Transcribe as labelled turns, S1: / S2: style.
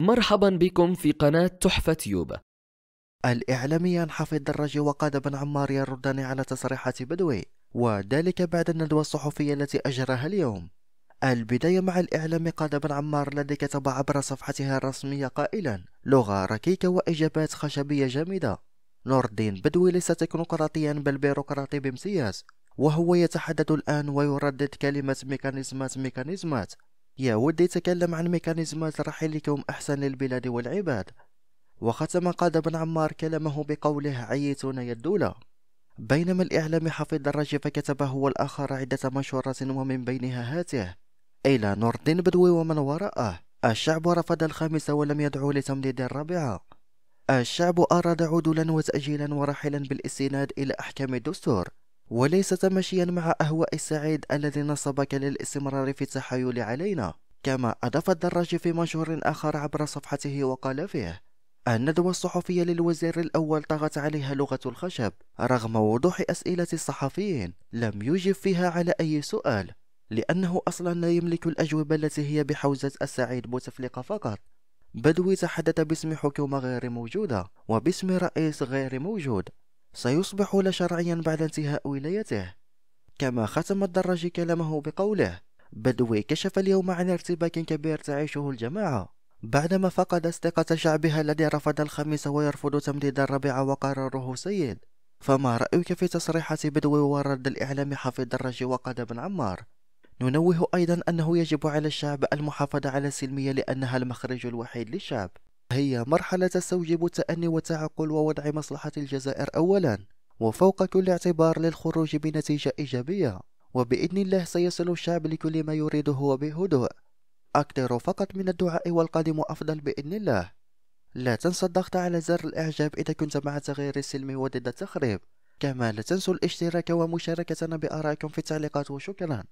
S1: مرحبا بكم في قناة تحفة تيوب
S2: الإعلاميان حفيظ دراجي وقادة بن عمار يردان على تصريحات بدوي وذلك بعد الندوة الصحفية التي أجراها اليوم. البداية مع الإعلامي قادة بن عمار الذي كتب عبر صفحته الرسمية قائلا لغة ركيكة وإجابات خشبية جامدة. نور الدين بدوي ليس تكنوقراطيا بل بيروقراطي بامتياز. وهو يتحدث الآن ويردد كلمة ميكانيزمات ميكانيزمات. يا ودي يتكلم عن ميكانيزمات رحيلكم أحسن للبلاد والعباد. وختم قاد بن عمار كلامه بقوله عيتون يا الدولة بينما الإعلام حفيظ دراجي فكتب هو الآخر عدة منشورات ومن بينها هاته. إلى نور الدين بدوي ومن وراءه. الشعب رفض الخامسة ولم يدعو لتمديد الرابعة الشعب أراد عدولا وتأجيلا ورحلا بالإستناد إلى أحكام الدستور. وليس تمشيا مع أهواء السعيد الذي نصبك للاستمرار في التحايل علينا كما أضاف الدراجي في منشور آخر عبر صفحته وقال فيه الندوة الصحفية للوزير الأول طغت عليها لغة الخشب رغم وضوح أسئلة الصحفيين لم يجب فيها على أي سؤال لأنه أصلا لا يملك الأجوبة التي هي بحوزة السعيد بوتفليقة فقط. بدوي تحدث باسم حكومة غير موجودة وباسم رئيس غير موجود. سيصبح لا شرعيا بعد انتهاء ولايته. كما ختم الدراجي كلامه بقوله بدوي كشف اليوم عن ارتباك كبير تعيشه الجماعة. بعدما فقد ثقة شعبها الذي رفض الخميس ويرفض تمديد الربيع وقراره سيد. فما رأيك في تصريحات بدوي ورد الإعلام حفيظ الدراجي وقاد بن عمار؟ ننوه أيضا أنه يجب على الشعب المحافظة على السلمية لأنها المخرج الوحيد للشعب. هي مرحلة تستوجب التأني والتعقل ووضع مصلحة الجزائر أولا وفوق كل اعتبار للخروج بنتيجة إيجابية. وبإذن الله سيصل الشعب لكل ما يريده بهدوء أكثر فقط من الدعاء والقادم أفضل بإذن الله. لا تنسى الضغط على زر الإعجاب إذا كنت مع تغيير السلم وضد التخريب. كما لا تنسوا الاشتراك ومشاركتنا بآرائكم في التعليقات وشكرا.